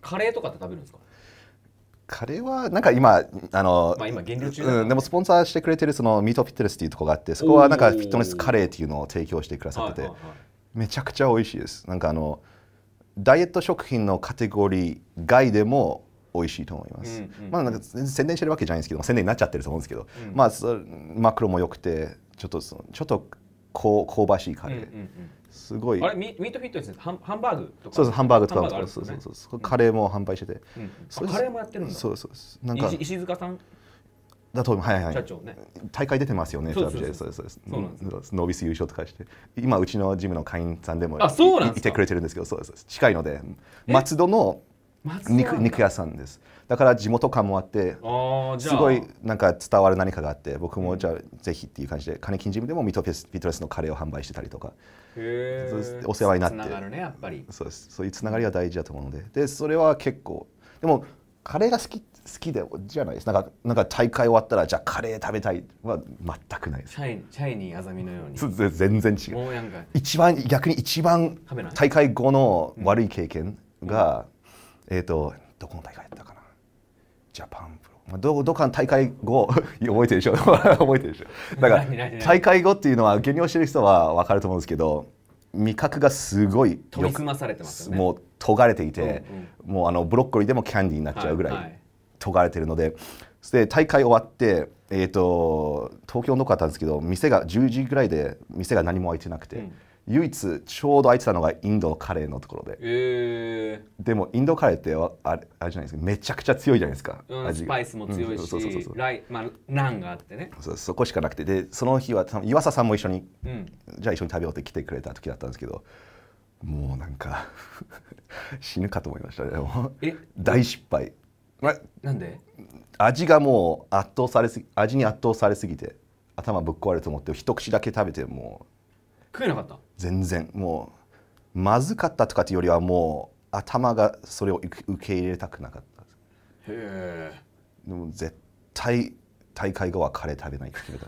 カレーとかって食べるんですか？カレーはなんか今あの、まあ今減量中だから。うん、でもスポンサーしてくれてるそのミートフィットネスっていうところがあってそこはなんかフィットネスカレーっていうのを提供してくださってて、めちゃくちゃ美味しいです。なんかあのダイエット食品のカテゴリー外でも美味しいと思います、うんうんまあなんか宣伝してるわけじゃないんですけど宣伝になっちゃってると思うんですけど、まあそマクロも良くてちょっとちょっとこう香ばしいカレー、うんうんうん。すごい。あれミミートフィットネスハンハンバーグとか。そうですハンバーグとかも。そうそうそうそう。カレーも販売してて、うん。カレーもやってるんだ。そうそうですなんか。石石塚さん？だとはいはい。社長ね。大会出てますよね、そうですそうです。ノービス優勝とかして、今、うちのジムの会員さんでもあそうなんいいてくれてるんですけど、そうです近いので、松戸の肉肉屋さんです。だから地元感もあって、すごいなんか伝わる何かがあって、僕もじゃあぜひっていう感じで、金金ジムでもミートフィットネスのカレーを販売してたりとか、お世話になって。つながるねやっぱり。そうです。そういうつながりが大事だと思うので、でそれは結構、でもカレーが好き好きでじゃないです。なんかなんか大会終わったら、じゃあカレー食べたいは全くないです。シャイシャイニーあざみのように。全然違う。一番逆に一番大会後の悪い経験が、えっ、とどこの大会やったかな？ジャパンプロ、まあ、どどっかの大会後 覚えてるでしょ？覚えてるでしょ？だから大会後っていうのは減量してる人は分かると思うんですけど味覚がすごい研ぎ澄まされてますよね。もう尖れていて、うんもうあのブロッコリーでもキャンディーになっちゃうぐらはいはい。い尖れてるので、で大会終わって、えー、と東京のどこだったんですけど店が10時ぐらいで店が何も開いてなくて、うん唯一ちょうど開いてたのがインドカレーのところで。えでもインドカレーってわあれあれじゃないですか。めちゃくちゃ強いじゃないですか、ーうん、スパイスも強いうんそうそうそうそう。しライまあナンがあってね。そうそこしかなくて。でその日は岩佐さんも一緒にうん。じゃあ一緒に食べようって来てくれた時だったんですけどもうなんか 死ぬかと思いましたね。え？大失敗、まなんで？味がもう圧倒されすぎ味に圧倒されすぎて頭ぶっ壊れると思って一口だけ食べてもう食えなかった？全然。もうまずかったとかっていうよりはもう頭がそれを受け入れたくなかった。へえ。でも絶対大会後はカレー食べないって決めた